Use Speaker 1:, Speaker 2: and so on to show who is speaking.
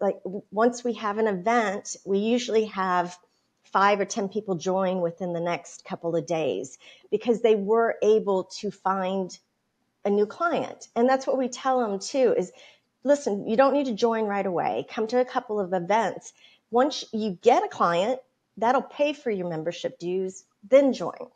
Speaker 1: like once we have an event, we usually have five or 10 people join within the next couple of days because they were able to find a new client. And that's what we tell them too is listen, you don't need to join right away. Come to a couple of events. Once you get a client, that'll pay for your membership dues, then join.